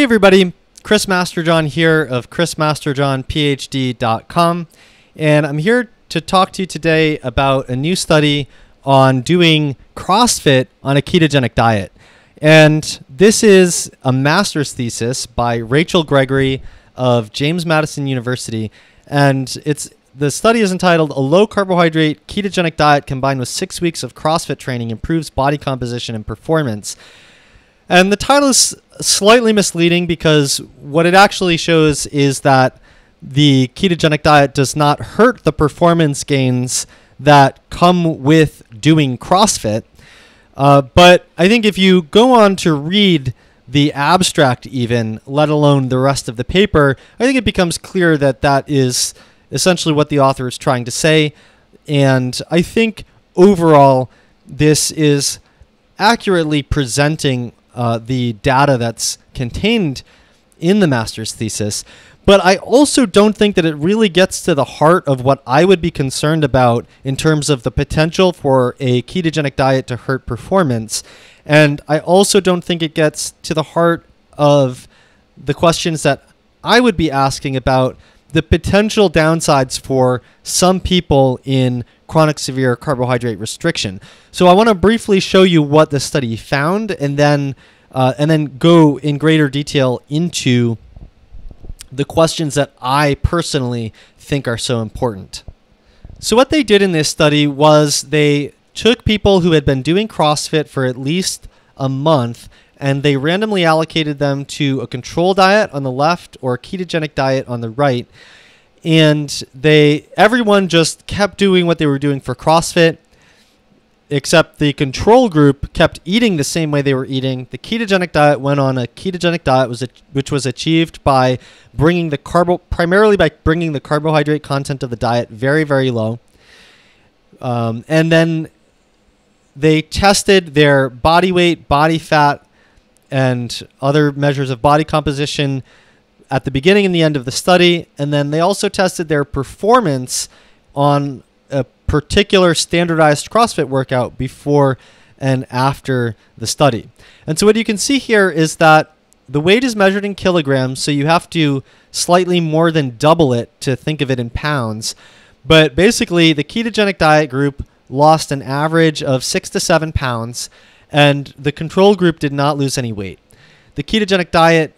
Hey everybody, Chris Masterjohn here of chrismasterjohnphd.com and I'm here to talk to you today about a new study on doing CrossFit on a ketogenic diet. And this is a master's thesis by Rachel Gregory of James Madison University and it's the study is entitled A Low Carbohydrate Ketogenic Diet Combined with 6 Weeks of CrossFit Training Improves Body Composition and Performance. And the title is slightly misleading because what it actually shows is that the ketogenic diet does not hurt the performance gains that come with doing CrossFit. Uh, but I think if you go on to read the abstract, even, let alone the rest of the paper, I think it becomes clear that that is essentially what the author is trying to say. And I think overall, this is accurately presenting uh, the data that's contained in the master's thesis. But I also don't think that it really gets to the heart of what I would be concerned about in terms of the potential for a ketogenic diet to hurt performance. And I also don't think it gets to the heart of the questions that I would be asking about the potential downsides for some people in chronic severe carbohydrate restriction. So I want to briefly show you what the study found and then uh, and then go in greater detail into the questions that I personally think are so important. So what they did in this study was they took people who had been doing CrossFit for at least a month and they randomly allocated them to a control diet on the left or a ketogenic diet on the right and they everyone just kept doing what they were doing for CrossFit except the control group kept eating the same way they were eating. The ketogenic diet went on a ketogenic diet was which was achieved by bringing the carbo primarily by bringing the carbohydrate content of the diet very very low. Um, and then they tested their body weight, body fat, and other measures of body composition at the beginning and the end of the study. And then they also tested their performance on a particular standardized CrossFit workout before and after the study. And so what you can see here is that the weight is measured in kilograms, so you have to slightly more than double it to think of it in pounds. But basically, the ketogenic diet group lost an average of six to seven pounds, and the control group did not lose any weight. The ketogenic diet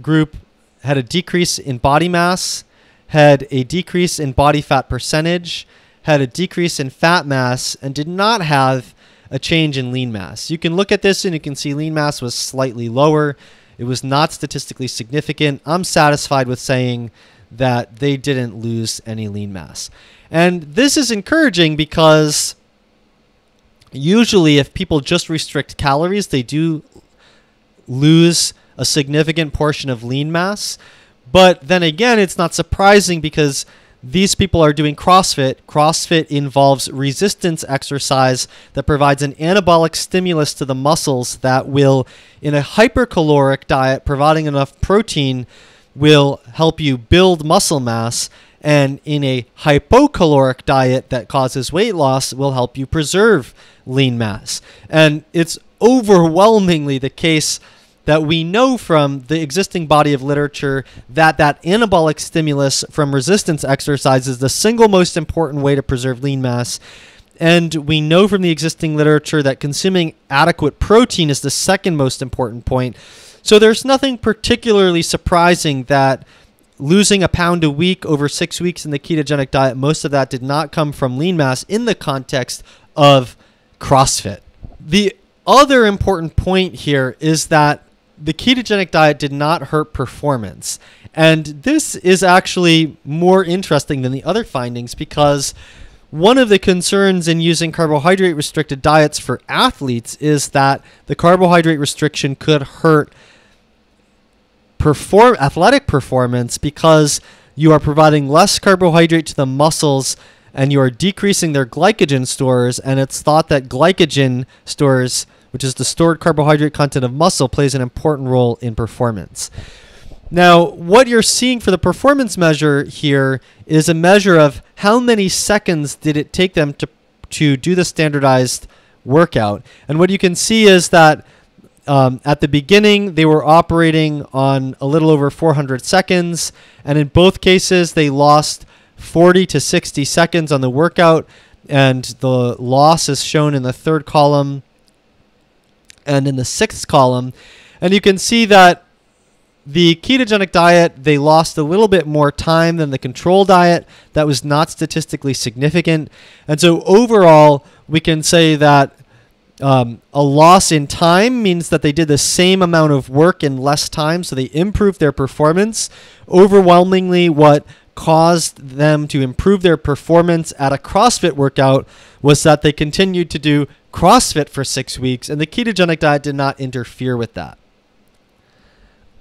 group had a decrease in body mass, had a decrease in body fat percentage, had a decrease in fat mass, and did not have a change in lean mass. You can look at this and you can see lean mass was slightly lower. It was not statistically significant. I'm satisfied with saying that they didn't lose any lean mass. And this is encouraging because usually if people just restrict calories, they do lose a significant portion of lean mass. But then again, it's not surprising because these people are doing CrossFit. CrossFit involves resistance exercise that provides an anabolic stimulus to the muscles that will, in a hypercaloric diet, providing enough protein, will help you build muscle mass. And in a hypocaloric diet that causes weight loss, will help you preserve lean mass. And it's overwhelmingly the case that we know from the existing body of literature that that anabolic stimulus from resistance exercise is the single most important way to preserve lean mass. And we know from the existing literature that consuming adequate protein is the second most important point. So there's nothing particularly surprising that losing a pound a week over six weeks in the ketogenic diet, most of that did not come from lean mass in the context of CrossFit. The other important point here is that the ketogenic diet did not hurt performance. And this is actually more interesting than the other findings because one of the concerns in using carbohydrate restricted diets for athletes is that the carbohydrate restriction could hurt perform athletic performance because you are providing less carbohydrate to the muscles and you are decreasing their glycogen stores and it's thought that glycogen stores which is the stored carbohydrate content of muscle, plays an important role in performance. Now, what you're seeing for the performance measure here is a measure of how many seconds did it take them to, to do the standardized workout. And what you can see is that Um, at the beginning, they were operating on a little over 400 seconds, and in both cases, they lost 40 to 60 seconds on the workout, and the loss is shown in the third column and in the sixth column. And you can see that the ketogenic diet, they lost a little bit more time than the control diet. That was not statistically significant. And so overall, we can say that um, a loss in time means that they did the same amount of work in less time, so they improved their performance. Overwhelmingly, what caused them to improve their performance at a CrossFit workout was that they continued to do CrossFit for six weeks, and the ketogenic diet did not interfere with that.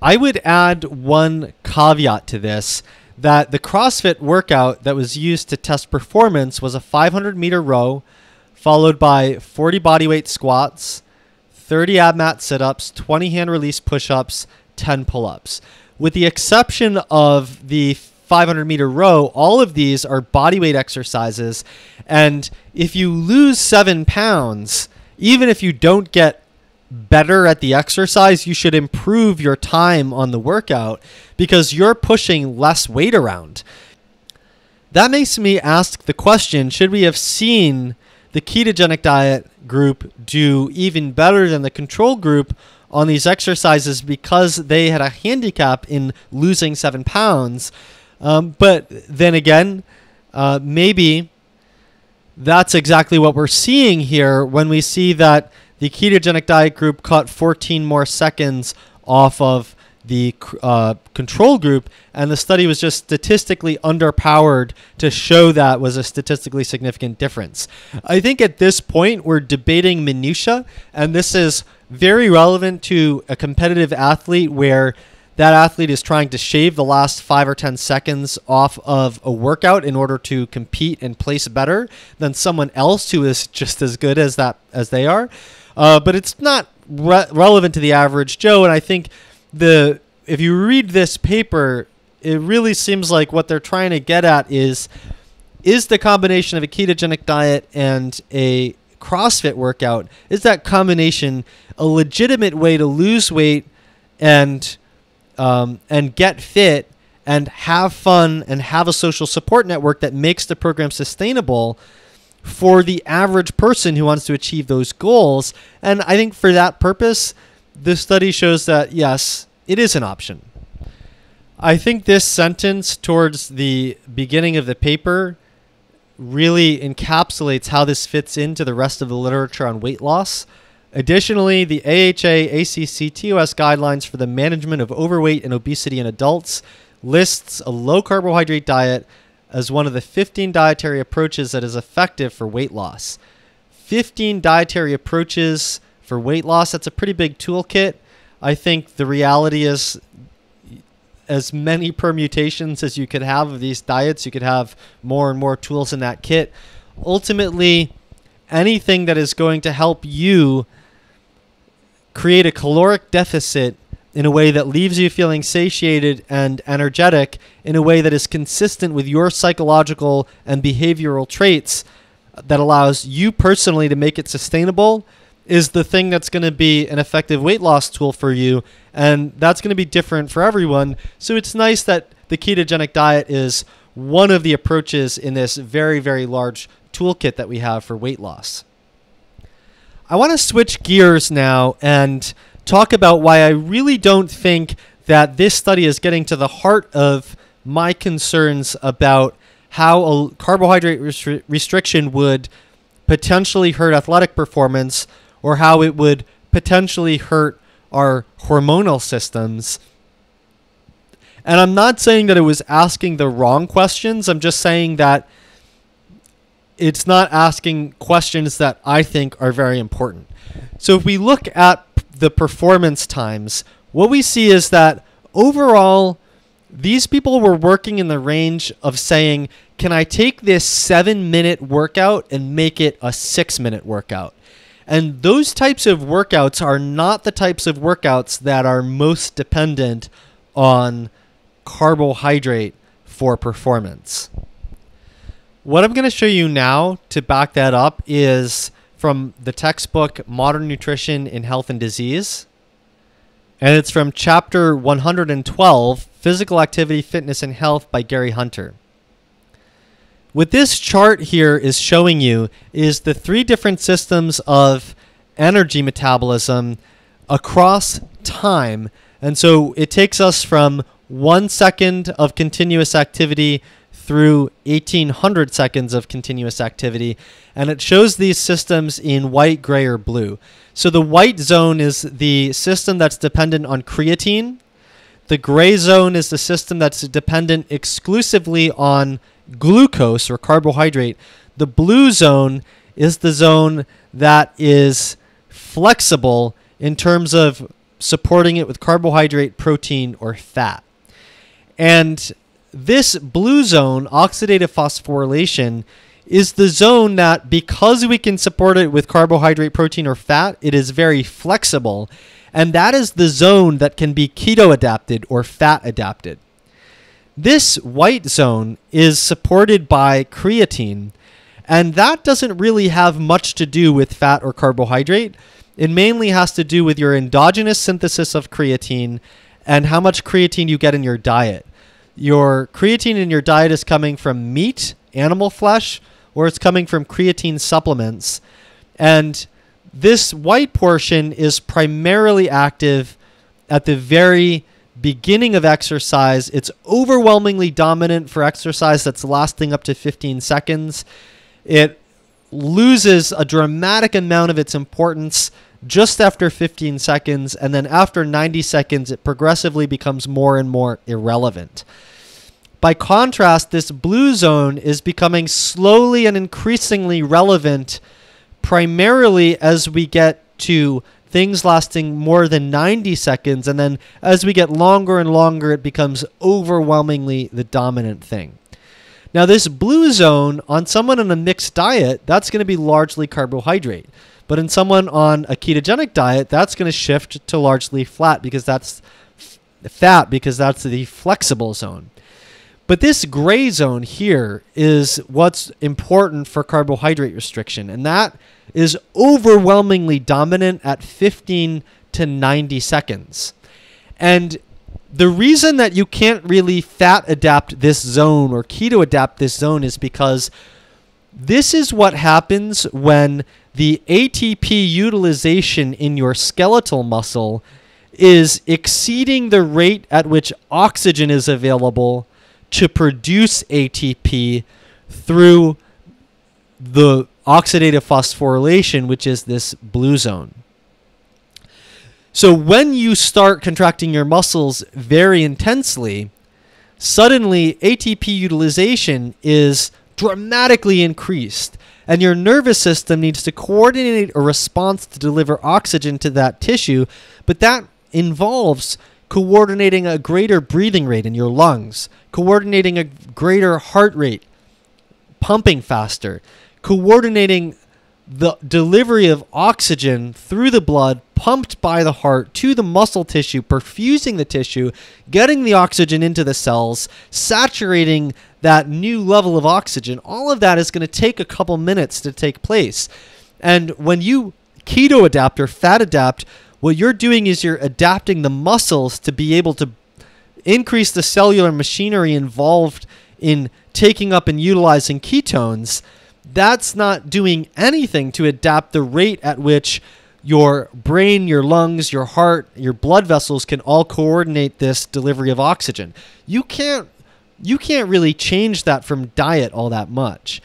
I would add one caveat to this that the CrossFit workout that was used to test performance was a 500 meter row, followed by 40 bodyweight squats, 30 ab mat sit ups, 20 hand release push ups, 10 pull ups. With the exception of the 500 meter row, all of these are bodyweight exercises. And if you lose seven pounds, even if you don't get better at the exercise, you should improve your time on the workout because you're pushing less weight around. That makes me ask the question should we have seen the ketogenic diet group do even better than the control group on these exercises because they had a handicap in losing seven pounds? Um, but then again, uh, maybe that's exactly what we're seeing here when we see that the ketogenic diet group cut 14 more seconds off of the uh, control group, and the study was just statistically underpowered to show that was a statistically significant difference. I think at this point we're debating minutia, and this is very relevant to a competitive athlete where that athlete is trying to shave the last five or 10 seconds off of a workout in order to compete and place better than someone else who is just as good as that as they are. Uh, but it's not re- relevant to the average Joe. And I think the if you read this paper, it really seems like what they're trying to get at is is the combination of a ketogenic diet and a CrossFit workout is that combination a legitimate way to lose weight and um, and get fit and have fun and have a social support network that makes the program sustainable for the average person who wants to achieve those goals. And I think for that purpose, the study shows that yes, it is an option. I think this sentence towards the beginning of the paper really encapsulates how this fits into the rest of the literature on weight loss. Additionally, the AHA ACC TOS guidelines for the management of overweight and obesity in adults lists a low carbohydrate diet as one of the 15 dietary approaches that is effective for weight loss. 15 dietary approaches for weight loss, that's a pretty big toolkit. I think the reality is as many permutations as you could have of these diets, you could have more and more tools in that kit. Ultimately, anything that is going to help you create a caloric deficit in a way that leaves you feeling satiated and energetic in a way that is consistent with your psychological and behavioral traits that allows you personally to make it sustainable is the thing that's going to be an effective weight loss tool for you and that's going to be different for everyone. So it's nice that the ketogenic diet is one of the approaches in this very very large toolkit that we have for weight loss. I want to switch gears now and talk about why I really don't think that this study is getting to the heart of my concerns about how a carbohydrate restri- restriction would potentially hurt athletic performance or how it would potentially hurt our hormonal systems. And I'm not saying that it was asking the wrong questions. I'm just saying that it's not asking questions that I think are very important. So if we look at the performance times, what we see is that overall, these people were working in the range of saying, can I take this seven minute workout and make it a six minute workout? And those types of workouts are not the types of workouts that are most dependent on carbohydrate for performance. What I'm going to show you now to back that up is from the textbook Modern Nutrition in Health and Disease. And it's from chapter 112 Physical Activity, Fitness, and Health by Gary Hunter. What this chart here is showing you is the three different systems of energy metabolism across time. And so it takes us from one second of continuous activity through 1800 seconds of continuous activity. And it shows these systems in white, gray, or blue. So the white zone is the system that's dependent on creatine. The gray zone is the system that's dependent exclusively on glucose or carbohydrate. The blue zone is the zone that is flexible in terms of supporting it with carbohydrate, protein, or fat. And this blue zone, oxidative phosphorylation, is the zone that because we can support it with carbohydrate, protein, or fat, it is very flexible. And that is the zone that can be keto adapted or fat adapted. This white zone is supported by creatine, and that doesn't really have much to do with fat or carbohydrate. It mainly has to do with your endogenous synthesis of creatine and how much creatine you get in your diet. Your creatine in your diet is coming from meat, animal flesh, or it's coming from creatine supplements. And this white portion is primarily active at the very beginning of exercise. It's overwhelmingly dominant for exercise that's lasting up to 15 seconds. It loses a dramatic amount of its importance just after 15 seconds, and then after 90 seconds, it progressively becomes more and more irrelevant. By contrast, this blue zone is becoming slowly and increasingly relevant, primarily as we get to things lasting more than 90 seconds, and then as we get longer and longer, it becomes overwhelmingly the dominant thing. Now, this blue zone on someone on a mixed diet, that's going to be largely carbohydrate. But in someone on a ketogenic diet, that's going to shift to largely flat because that's fat because that's the flexible zone. But this gray zone here is what's important for carbohydrate restriction, and that is overwhelmingly dominant at 15 to 90 seconds. And the reason that you can't really fat adapt this zone or keto adapt this zone is because this is what happens when the ATP utilization in your skeletal muscle is exceeding the rate at which oxygen is available to produce ATP through the oxidative phosphorylation, which is this blue zone. So when you start contracting your muscles very intensely, suddenly ATP utilization is dramatically increased. And your nervous system needs to coordinate a response to deliver oxygen to that tissue, but that involves coordinating a greater breathing rate in your lungs, coordinating a greater heart rate, pumping faster, coordinating the delivery of oxygen through the blood pumped by the heart to the muscle tissue, perfusing the tissue, getting the oxygen into the cells, saturating that new level of oxygen. All of that is going to take a couple minutes to take place. And when you keto adapt or fat adapt, what you're doing is you're adapting the muscles to be able to increase the cellular machinery involved in taking up and utilizing ketones. That's not doing anything to adapt the rate at which your brain, your lungs, your heart, your blood vessels can all coordinate this delivery of oxygen. You can't you can't really change that from diet all that much.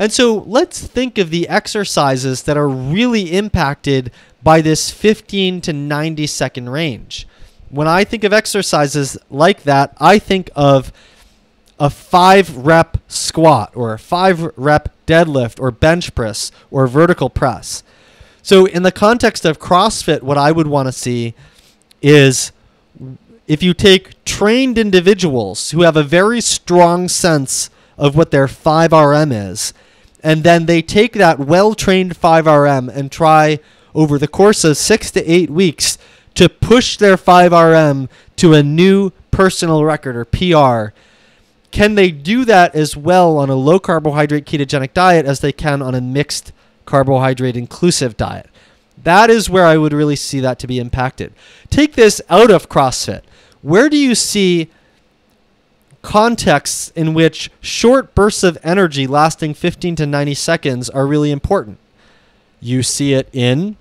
And so let's think of the exercises that are really impacted by this 15 to 90 second range. When I think of exercises like that, I think of a five rep squat or a five rep deadlift or bench press or vertical press. So, in the context of CrossFit, what I would want to see is if you take trained individuals who have a very strong sense of what their 5RM is and then they take that well trained 5RM and try over the course of six to eight weeks to push their 5RM to a new personal record or PR. Can they do that as well on a low carbohydrate ketogenic diet as they can on a mixed carbohydrate inclusive diet? That is where I would really see that to be impacted. Take this out of CrossFit. Where do you see contexts in which short bursts of energy lasting 15 to 90 seconds are really important? You see it in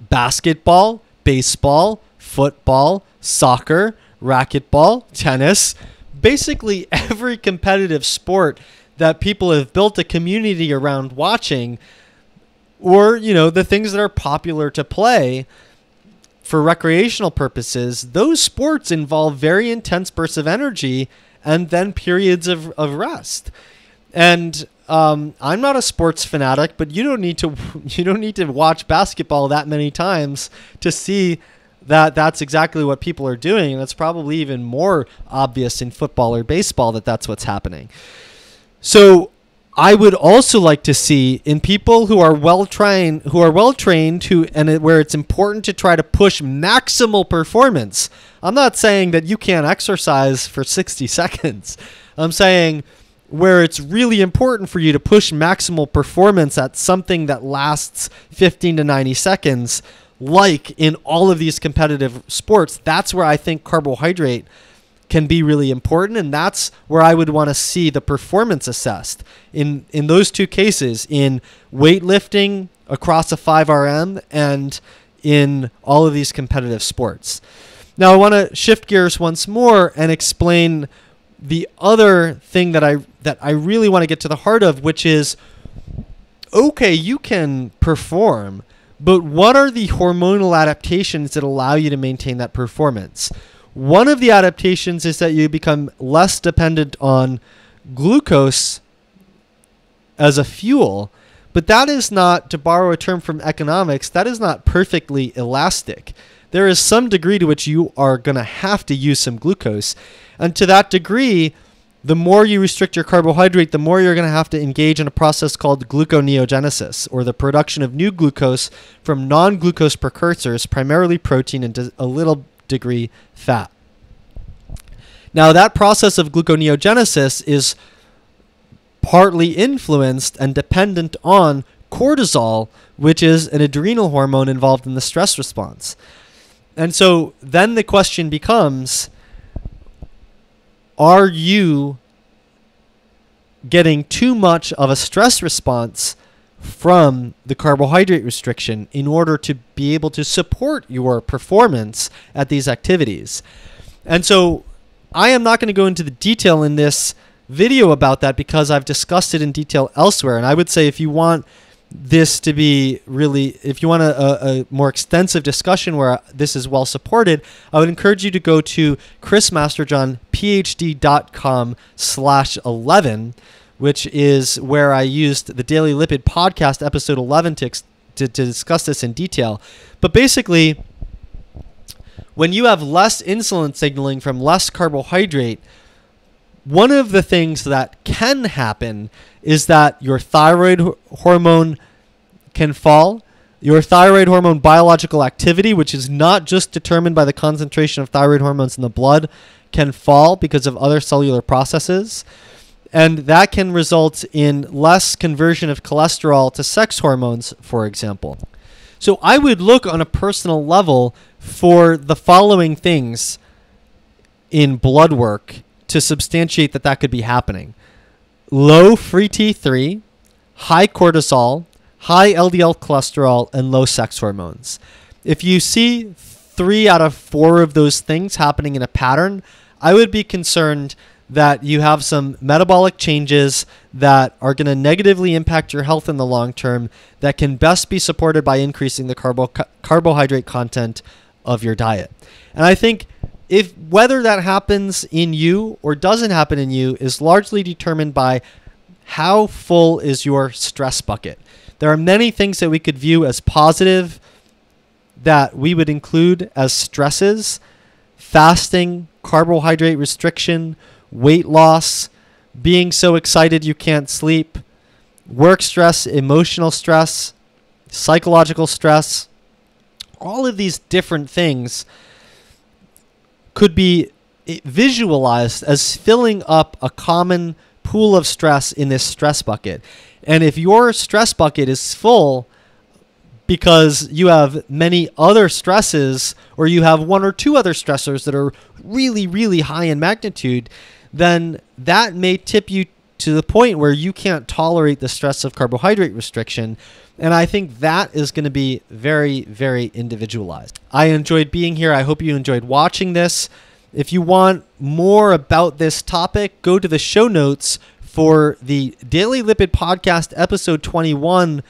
basketball, baseball, football, soccer, racquetball, tennis, basically every competitive sport that people have built a community around watching or you know the things that are popular to play for recreational purposes those sports involve very intense bursts of energy and then periods of, of rest. And um, i'm not a sports fanatic but you don't need to you don't need to watch basketball that many times to see that that's exactly what people are doing. And it's probably even more obvious in football or baseball that that's what's happening. So I would also like to see in people who are well trained, who are well trained, who and where it's important to try to push maximal performance. I'm not saying that you can't exercise for 60 seconds. I'm saying where it's really important for you to push maximal performance at something that lasts 15 to 90 seconds, like in all of these competitive sports. That's where I think carbohydrate can be really important and that's where I would want to see the performance assessed in in those two cases in weightlifting across a 5RM and in all of these competitive sports. Now I want to shift gears once more and explain the other thing that I that I really want to get to the heart of which is okay, you can perform, but what are the hormonal adaptations that allow you to maintain that performance? One of the adaptations is that you become less dependent on glucose as a fuel, but that is not, to borrow a term from economics, that is not perfectly elastic. There is some degree to which you are going to have to use some glucose. And to that degree, the more you restrict your carbohydrate, the more you're going to have to engage in a process called gluconeogenesis, or the production of new glucose from non glucose precursors, primarily protein and a little degree fat. Now, that process of gluconeogenesis is partly influenced and dependent on cortisol, which is an adrenal hormone involved in the stress response. And so then the question becomes are you getting too much of a stress response from the carbohydrate restriction in order to be able to support your performance at these activities. And so I am not going to go into the detail in this video about that because I've discussed it in detail elsewhere. And I would say if you want this to be really, if you want a, a, more extensive discussion where this is well supported, I would encourage you to go to chrismasterjohnphd.com slash 11 which is where I used the Daily Lipid podcast, episode 11, to, to, to discuss this in detail. But basically, when you have less insulin signaling from less carbohydrate, one of the things that can happen is that your thyroid hormone can fall. Your thyroid hormone biological activity, which is not just determined by the concentration of thyroid hormones in the blood, can fall because of other cellular processes and that can result in less conversion of cholesterol to sex hormones, for example. So I would look on a personal level for the following things in blood work to substantiate that that could be happening low free T3, high cortisol, high LDL cholesterol, and low sex hormones. If you see three out of four of those things happening in a pattern, I would be concerned that you have some metabolic changes that are going to negatively impact your health in the long term that can best be supported by increasing the carbo- carbohydrate content of your diet. And I think if whether that happens in you or doesn't happen in you is largely determined by how full is your stress bucket. There are many things that we could view as positive that we would include as stresses, fasting, carbohydrate restriction, weight loss, being so excited you can't sleep, work stress, emotional stress, psychological stress, all of these different things could be visualized as filling up a common pool of stress in this stress bucket. And if your stress bucket is full because you have many other stresses or you have one or two other stressors that are really, really high in magnitude, then that may tip you to the point where you can't tolerate the stress of carbohydrate restriction. And I think that is going to be very, very individualized. I enjoyed being here. I hope you enjoyed watching this. If you want more about this topic, go to the show notes for the Daily Lipid Podcast, episode 21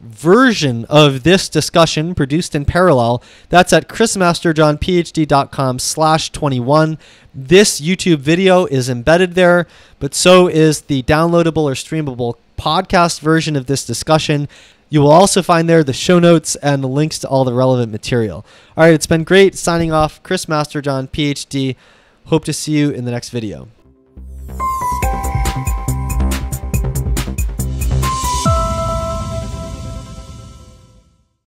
version of this discussion produced in parallel. That's at chrismasterjohnphd.com slash 21. This YouTube video is embedded there, but so is the downloadable or streamable podcast version of this discussion. You will also find there the show notes and the links to all the relevant material. All right, it's been great signing off. Chris Masterjohn, PhD. Hope to see you in the next video.